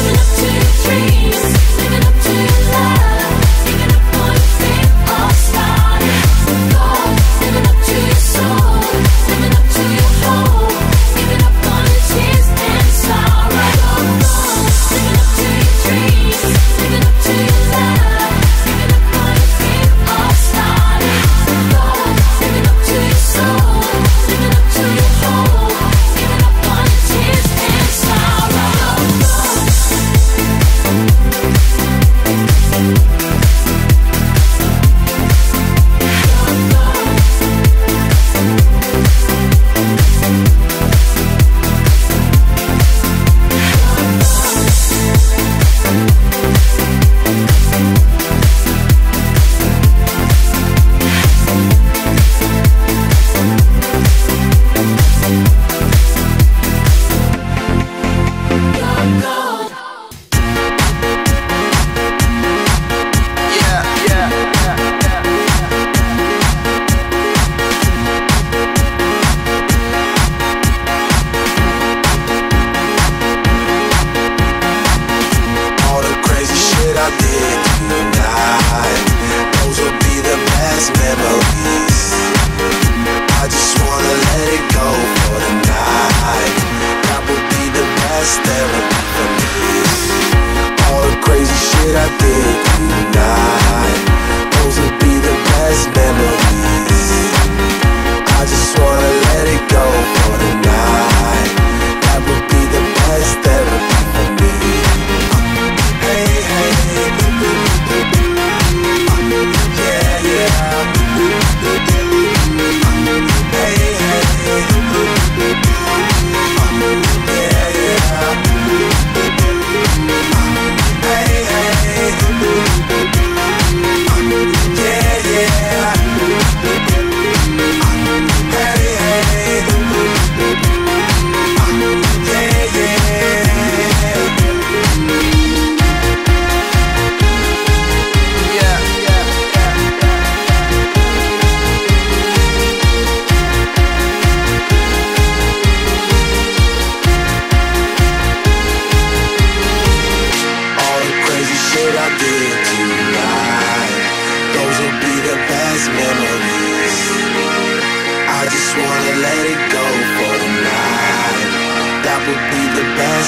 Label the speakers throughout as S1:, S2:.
S1: would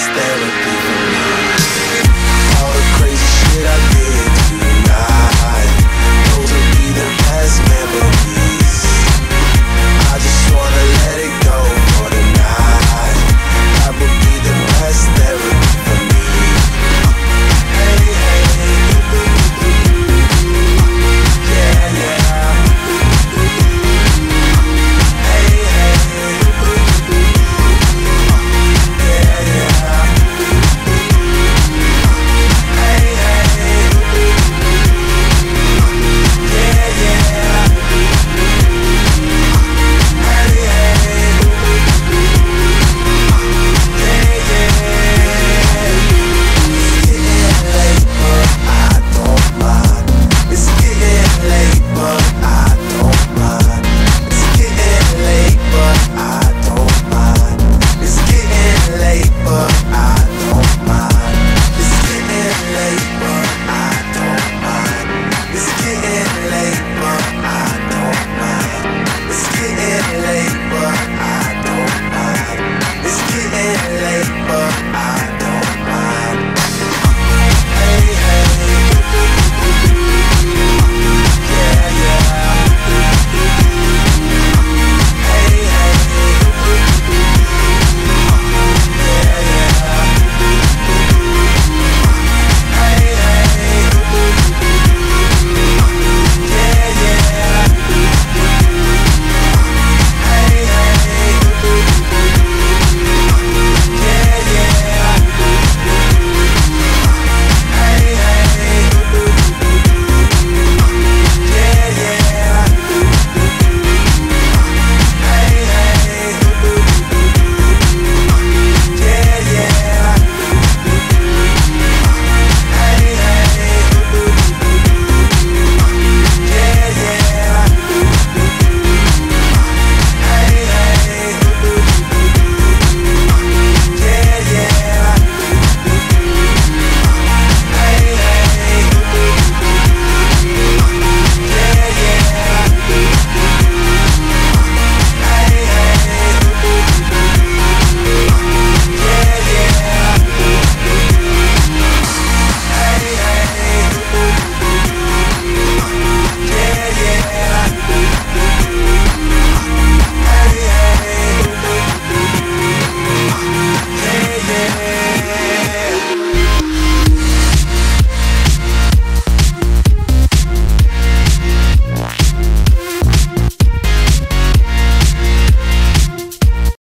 S1: therapy